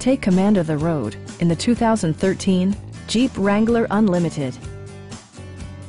Take command of the road in the 2013 Jeep Wrangler Unlimited.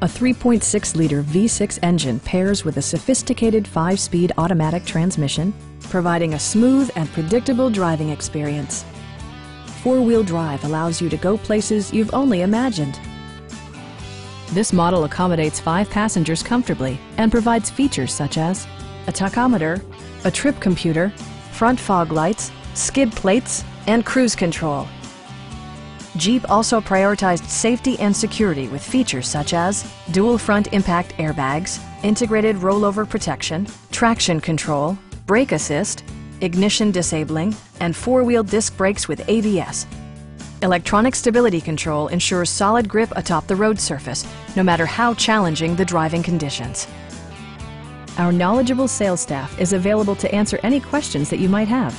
A 3.6-liter V6 engine pairs with a sophisticated 5-speed automatic transmission, providing a smooth and predictable driving experience. Four-wheel drive allows you to go places you've only imagined. This model accommodates five passengers comfortably and provides features such as a tachometer, a trip computer, front fog lights, skid plates, and cruise control. Jeep also prioritized safety and security with features such as dual front impact airbags, integrated rollover protection, traction control, brake assist, ignition disabling, and four-wheel disc brakes with ABS. Electronic stability control ensures solid grip atop the road surface, no matter how challenging the driving conditions. Our knowledgeable sales staff is available to answer any questions that you might have.